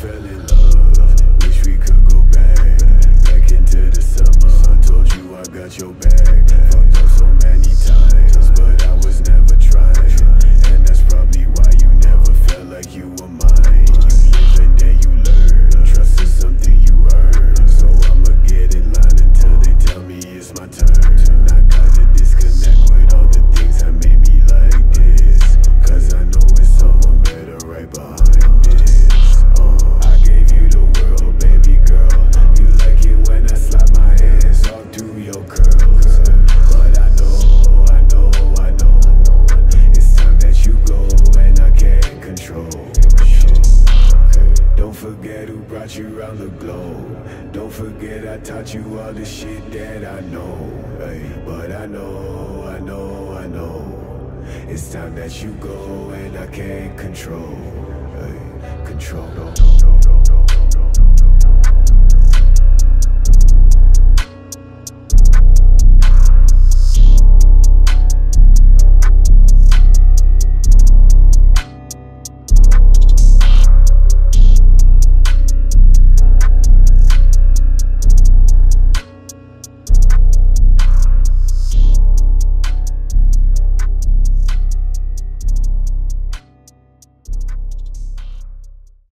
fell in love. forget who brought you around the globe. Don't forget I taught you all the shit that I know. Hey, but I know, I know, I know. It's time that you go and I can't control. Hey, control, no, no, no,